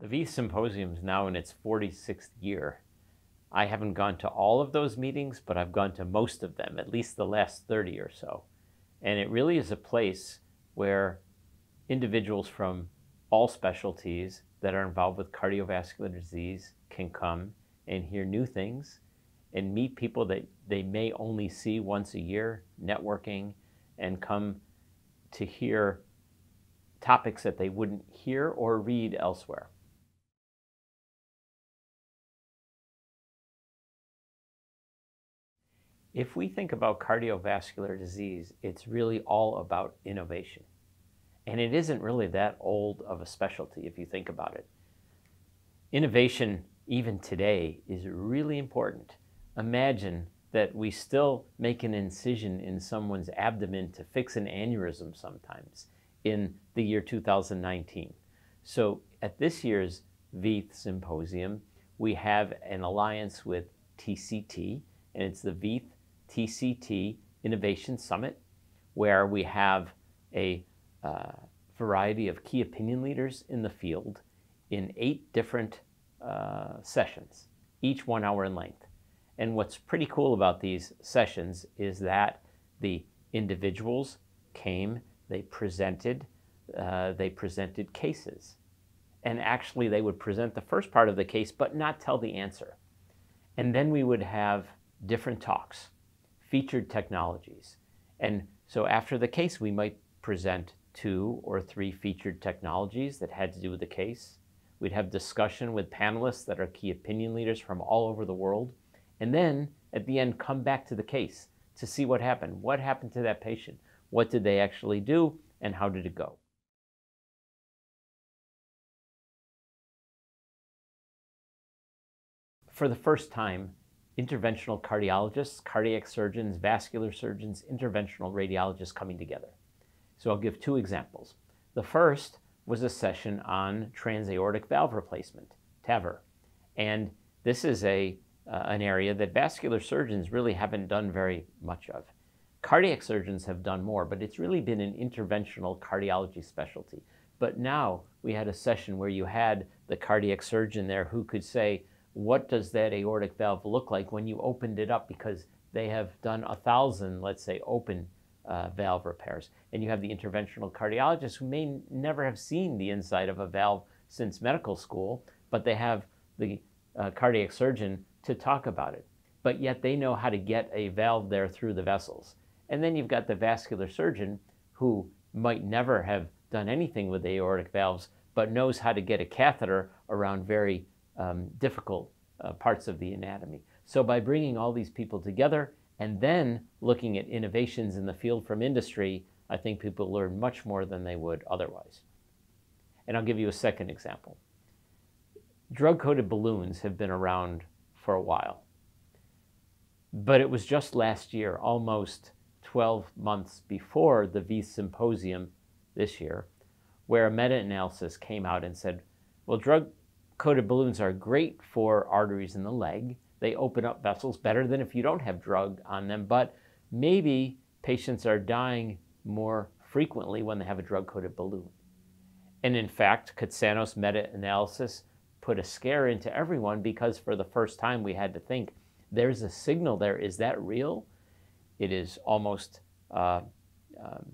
The VEITH Symposium is now in its 46th year. I haven't gone to all of those meetings, but I've gone to most of them, at least the last 30 or so. And it really is a place where individuals from all specialties that are involved with cardiovascular disease can come and hear new things and meet people that they may only see once a year, networking, and come to hear topics that they wouldn't hear or read elsewhere. If we think about cardiovascular disease, it's really all about innovation. And it isn't really that old of a specialty if you think about it. Innovation, even today, is really important. Imagine that we still make an incision in someone's abdomen to fix an aneurysm sometimes in the year 2019. So at this year's VEITH Symposium, we have an alliance with TCT, and it's the VEITH TCT Innovation Summit, where we have a uh, variety of key opinion leaders in the field in eight different uh, sessions, each one hour in length. And what's pretty cool about these sessions is that the individuals came, they presented, uh, they presented cases. And actually, they would present the first part of the case, but not tell the answer. And then we would have different talks featured technologies. And so after the case, we might present two or three featured technologies that had to do with the case. We'd have discussion with panelists that are key opinion leaders from all over the world. And then at the end, come back to the case to see what happened. What happened to that patient? What did they actually do? And how did it go? For the first time, interventional cardiologists, cardiac surgeons, vascular surgeons, interventional radiologists coming together. So I'll give two examples. The first was a session on transaortic valve replacement, TAVR. And this is a, uh, an area that vascular surgeons really haven't done very much of. Cardiac surgeons have done more, but it's really been an interventional cardiology specialty. But now we had a session where you had the cardiac surgeon there who could say, what does that aortic valve look like when you opened it up? Because they have done a thousand, let's say, open uh, valve repairs. And you have the interventional cardiologist who may never have seen the inside of a valve since medical school, but they have the uh, cardiac surgeon to talk about it. But yet they know how to get a valve there through the vessels. And then you've got the vascular surgeon who might never have done anything with aortic valves, but knows how to get a catheter around very um, difficult uh, parts of the anatomy. So by bringing all these people together and then looking at innovations in the field from industry, I think people learn much more than they would otherwise. And I'll give you a second example. Drug-coated balloons have been around for a while. But it was just last year, almost 12 months before the VEITH Symposium this year, where a meta-analysis came out and said, well, drug coated balloons are great for arteries in the leg. They open up vessels better than if you don't have drug on them, but maybe patients are dying more frequently when they have a drug coated balloon. And in fact, Katsanos meta analysis put a scare into everyone because for the first time we had to think there's a signal there. Is that real? It is almost uh, um,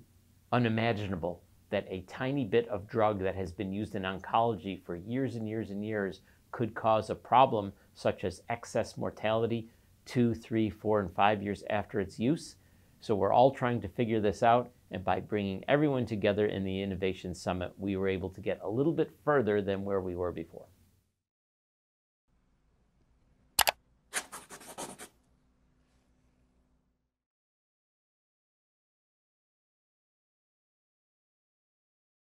unimaginable that a tiny bit of drug that has been used in oncology for years and years and years could cause a problem such as excess mortality two, three, four, and five years after its use. So we're all trying to figure this out. And by bringing everyone together in the Innovation Summit, we were able to get a little bit further than where we were before.